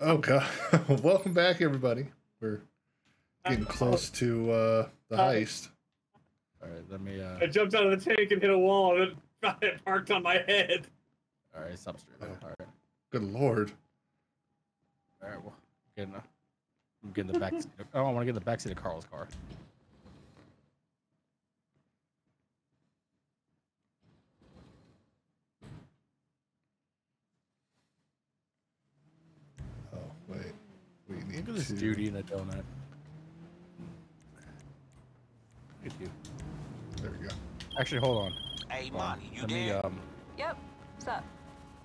Oh god! Welcome back, everybody. We're getting close to uh, the heist. All right, let me. I Uh, jumped out of the tank and hit a wall and it, it parked on my head. all right, stop straight. Oh. All right, Good lord! all right. Well, getting. Uh, I'm getting the back. seat of- oh, I want to get the back seat of Carl's car. Oh wait, we need Look at dude eating a donut. Look at you. There we go. Actually, hold on. Hey, Hold. Monty, you there? um. Yep. What's up?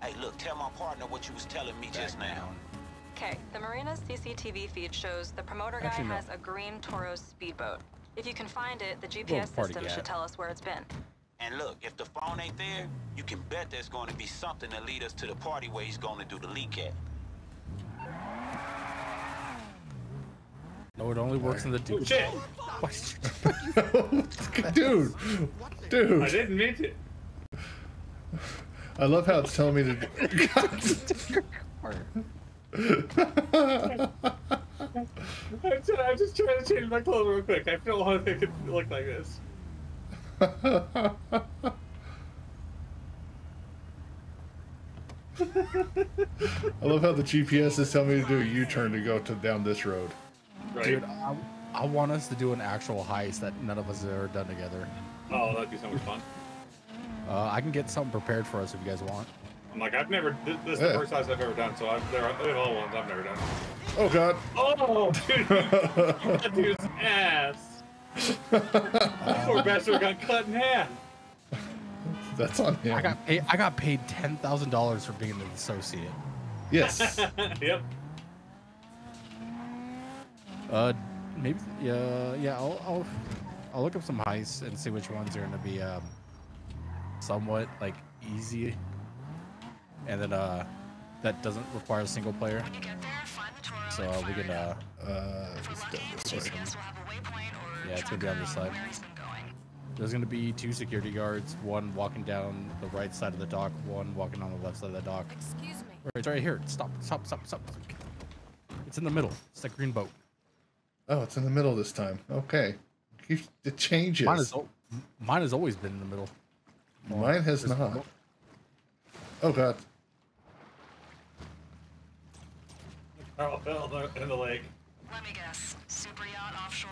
Hey, look, tell my partner what you was telling me just now. down. Okay, the marina's CCTV feed shows the promoter guy Actually, no. has a green Toro speedboat. If you can find it, the GPS system cat. should tell us where it's been. And look, if the phone ain't there, you can bet there's going to be something to lead us to the party where he's going to do the leak at. No, it only works in the Oh dude. shit! dude, I didn't mean to. I love how it's telling me to. I'm, just, I'm just trying to change my clothes real quick. I don't want to make it look like this. I love how the GPS is telling me to do a U-turn to go to down this road. Right. Dude, I, I want us to do an actual heist that none of us have ever done together. Oh, that'd be so much fun. Uh, I can get something prepared for us if you guys want. I'm like, I've never. This, this is the first heist I've ever done, so I've, there are, there are all ones I've never done. Oh god! Oh, dude, that dude's ass. Poor bastard got cut in half. That's on him. I got paid. I got paid ten thousand dollars for being an associate. Yes. yep. Uh, maybe. Yeah, yeah. I'll, I'll, I'll look up some heists and see which ones are gonna be um, somewhat like easy, and then uh, that doesn't require a single player. So uh, we can uh, Uh, this way. yeah, it's gonna be on this side. There's gonna be two security guards, one walking down the right side of the dock, one walking on the left side of the dock. Excuse me. Right, It's right here. Stop, stop, stop, stop. It's in the middle. It's that green boat. Oh, it's in the middle this time. Okay. Keep- It changes. Mine has, mine has always been in the middle. Mine has This- not. Oh god. Carl fell in the- in the lake. Let me guess. Super yacht offshore?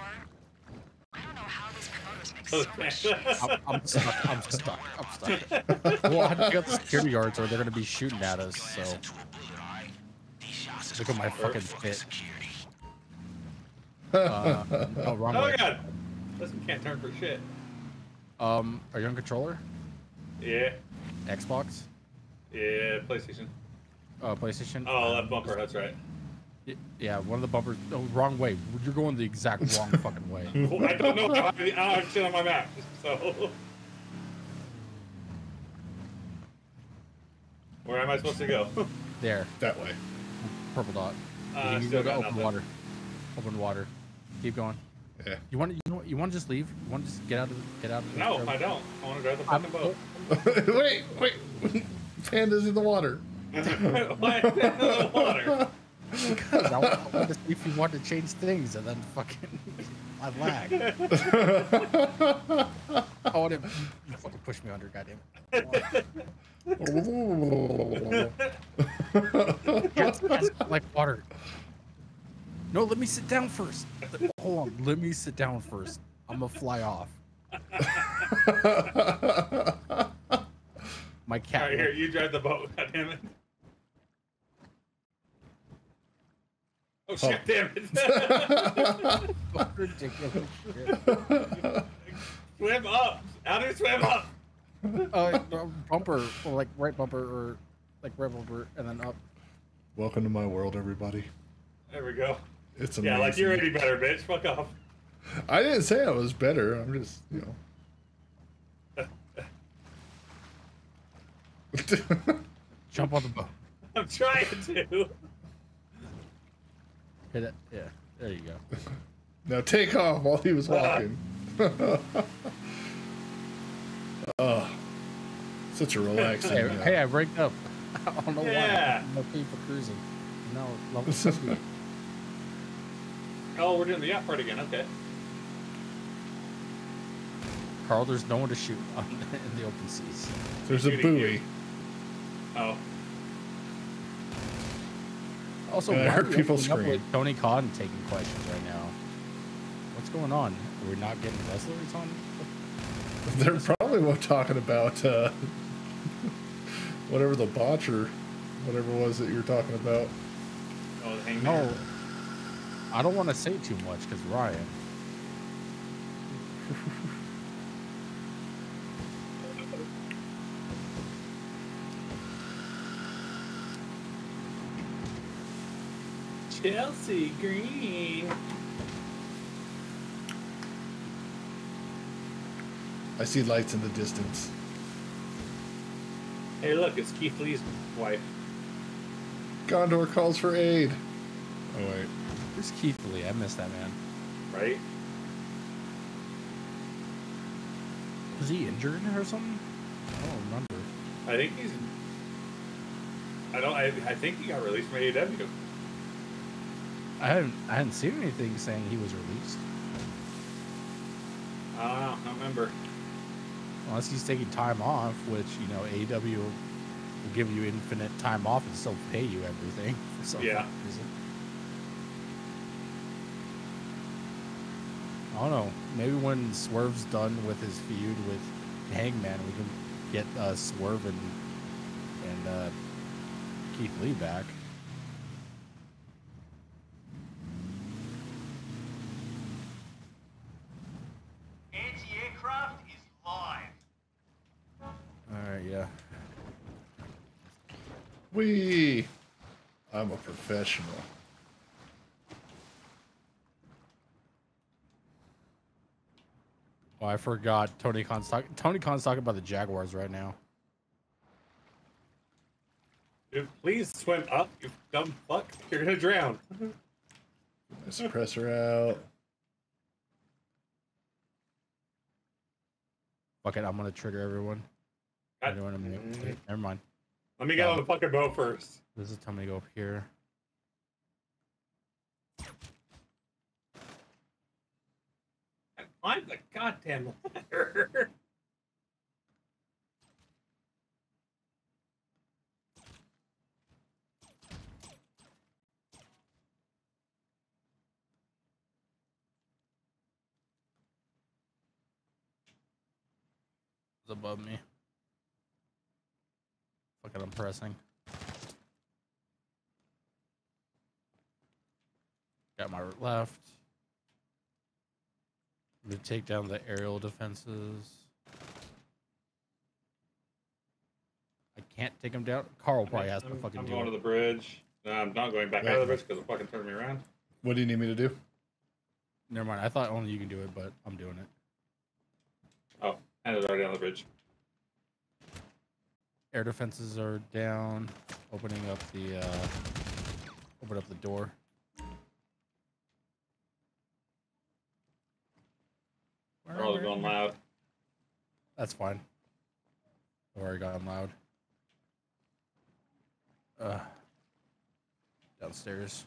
I don't know how these promoters make Oh, so much man. I'm, I'm stuck. I'm stuck. I'm stuck. well, I have to get the security guards, or they're gonna be shooting at us. So look at my fucking fit. Uh, oh, wrong Oh way. god. This one can't turn for shit. Um, are you on controller? Yeah. Xbox? Yeah. PlayStation. Uh, PlayStation? Oh, that bumper. That's right. Yeah, one of the bumpers. Oh, wrong way. You're going the exact wrong fucking way. I don't know. I, I don't have shit on my map. So. Where am I supposed to go? There, That way. purple dot. Uh, you still go to open nothing. water. Open water. Keep going. Yeah. You want to? You, know, you want to just leave? You want to just get out of? the- Get out of? the- No, I don't. I want to drive the I'm- fucking boat. wait, wait. Panda's in the water. Why is in the water? Because I want, to see if you want to change things, and then fucking I lag. I want to you fucking push me under, goddamn. Yes, yes, like water. No, let me sit down first. Hold on, let me sit down first. I'm gonna fly off. My cat. right, here, you drive the boat. God damn it. Oh shit! Damn it! Ridiculous. swim up. How do you swim up? uh, bumper, or like right bumper, or like right bumper, and then up. Welcome to my world, everybody. There we go. It's Yeah, amazing. like you're any better, bitch. Fuck off. I didn't say I was better. I'm just, you know. Jump on the boat. I'm trying to. Hit it. Yeah, there you go. now take off while he was walking. oh, such a relaxing. Hey, uh, hey, I ranked up. I don't know Yeah. why. No people cruising. No, level 70. Oh, we're doing the yacht part again. Okay. Carl, there's no one to shoot on, in the open seas. There's a Shooting you. buoy. Oh. Also, Yeah, I heard are people scream. with Tony Khan taking questions right now. What's going on? Are we not getting wrestlers on? They're probably what talking about uh, whatever the botch or whatever it was that you're talking about. Oh, the hangman. No, I don't want to say too much because Ryan. Chelsea Green. I see lights in the distance. Hey, look, it's Keith Lee's wife. Gondor calls for aid. Oh wait. Where's Keith Lee? I miss that man. Right? Was he injured or something? I don't remember. I think he's. I don't. I, I think he got released from AEW. I haven't. I hadn't seen anything saying he was released. I don't know. I don't remember. Unless he's taking time off, which you know AEW will, will give you infinite time off and still pay you everything for some Yeah. reason. Don't know. Maybe when Swerve's done with his feud with Hangman, we can get uh, Swerve and and uh, Keith Lee back. Anti-aircraft is live. All right, yeah. We. I'm a professional. Oh, I forgot. Tony Khan's talking. Tony Khan's talking about the Jaguars right now. Dude, please swim up, you dumb fuck. You're gonna drown. My suppressor out. Fuck it, I'm gonna trigger everyone. God- Anyone a minute. Wait, never mind. Let me get on the fucking boat first. This is telling me to go up here. And climb the goddamn ladder. Above me. Fuck it, I'm pressing. Got my left. I'm gonna take down the aerial defenses. I can't take them down. Carl probably has to I'm, fucking I'm do going it. to the bridge. No, I'm not going back out of the bridge because it fucking turned me around. What do you need me to do? Never mind. I thought only you can do it, but I'm doing it. Oh, and it's already on the bridge. Air defenses are down. Opening up the uh open up the door. They're all going loud. That's fine. I've already got 'em loud. Uh, downstairs.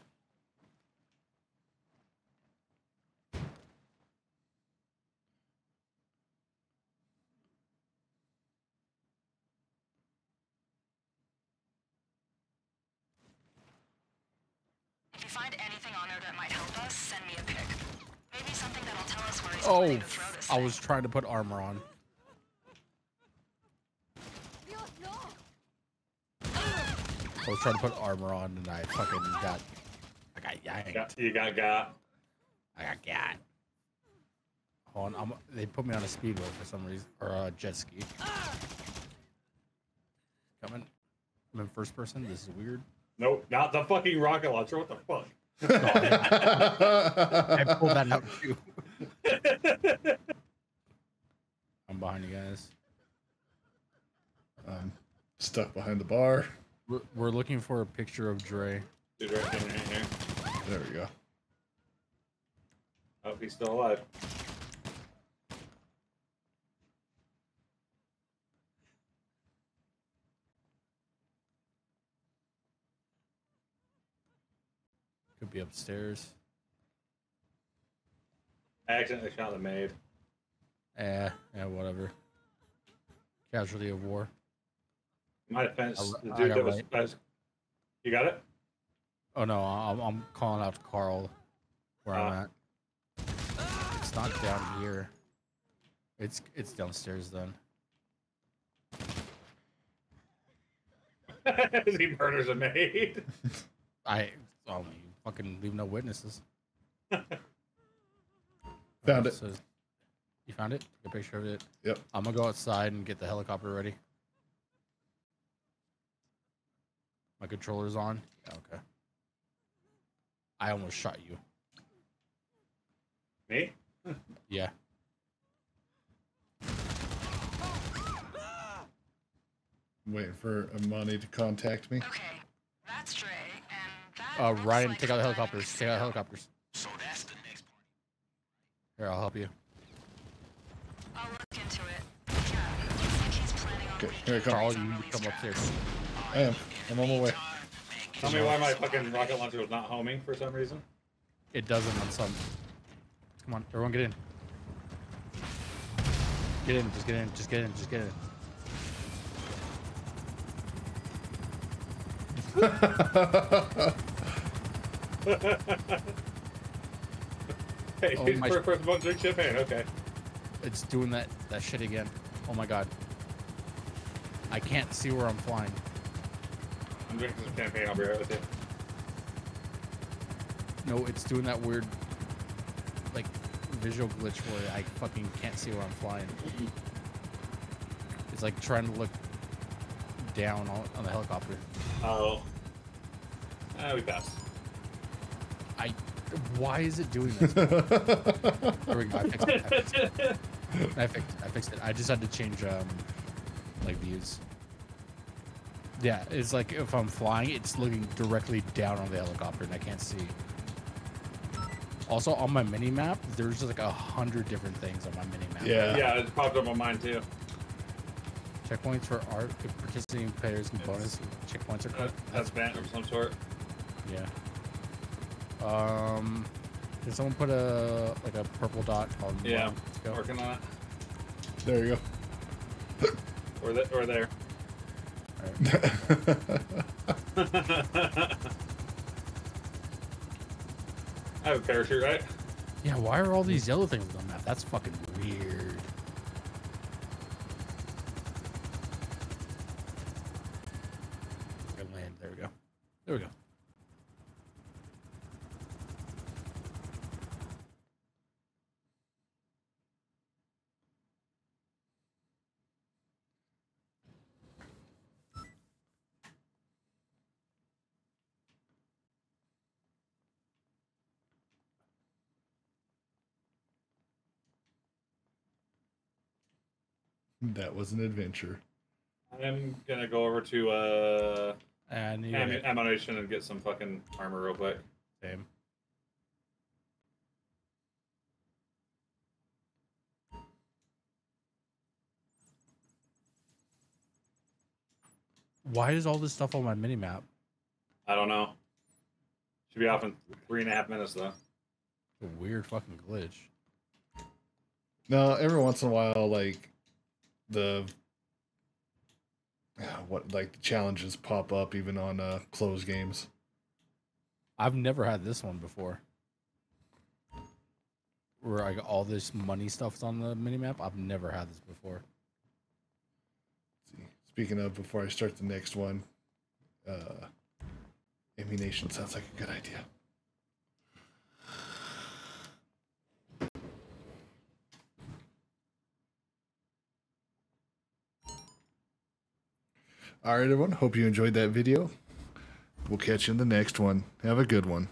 If you find anything on there that might help us, send me a pic. Oh, to throw this I was trying to put armor on. I was trying to put armor on, and I fucking got, I got yanked. Got, you got got. I got got. Hold on, I'm, they put me on a speedway for some reason, or a jet ski. Coming. I'm in first person. This is weird. Nope, not the fucking rocket launcher. What the fuck? I pulled that out too. I'm behind you guys. I'm stuck behind the bar. We're, we're looking for a picture of Dre. Dude, right here, right here. There we go. Oh, he's still alive. Upstairs. I accidentally shot the maid. Eh, yeah, whatever. Casualty of war. My defense, I'll- the dude that was, right. You got it? Oh no, I'm, I'm calling out to Carl where I'm Ah. at. It's not down here. It's it's downstairs then. he murders a maid. I oh fucking leave no witnesses. Found it. so- you found it? Take a picture of it. Yep. I'm gonna go outside and get the helicopter ready. My controller's on. Yeah, okay. I almost shot you. Me? Yeah. Waiting for Imani to contact me. Okay, that's Dre, and that. Uh, looks Ryan, like take out the helicopters. Take out the helicopters. So that's the next part. Here, I'll help you. I'll look into it. Yeah, looks like he's planning on Okay, here I come. Carl, you on need to come Louise upstairs. I am. I'm on my way. Tell me why my fucking rocket launcher was not homing for some reason. It doesn't on some. Come on, everyone get in. Get in, just get in, just get in, just get in. Hey, Oh, my- first person to drink champagne. Okay. It's doing that that shit again. Oh my god. I can't see where I'm flying. I'm drinking some champagne. I'll be right with you. No, it's doing that weird like visual glitch where I fucking can't see where I'm flying. It's like trying to look down on, on the helicopter. Oh. Ah, we passed. I why is it doing this? There we go. I fixed it. I fixed it. I fixed, I fixed it. I just had to change um like views. Yeah, it's like if I'm flying, it's looking directly down on the helicopter and I can't see. Also on my mini map, there's just like a hundred different things on my mini map. Yeah. yeah, it popped up on mine too. Checkpoints for art if participating players can bonus checkpoints are Uh, cut. that's banned of some sort. Yeah. Um did someone put a like a purple dot on Yeah. Let's go. working on it. there you go. Or, th- or there. go. I have a parachute, right? Yeah, why are all these yellow things on the map? That's fucking weird. I land. There we go. There we go. That was an adventure. I'm gonna go over to uh, And you am- ammunition and get some fucking armor real quick. same. Why is all this stuff on my mini map? I don't know. Should be off in three and a half minutes though. A weird fucking glitch. No, every once in a while, like the ah, what like the challenges pop up even on uh closed games. I've never had this one before. Where I got all this money stuff's on the mini map. I've never had this before. see. Speaking of, before I start the next one, uh, ammunition sounds like a good idea. All right, everyone. Hope you enjoyed that video. We'll catch you in the next one. Have a good one.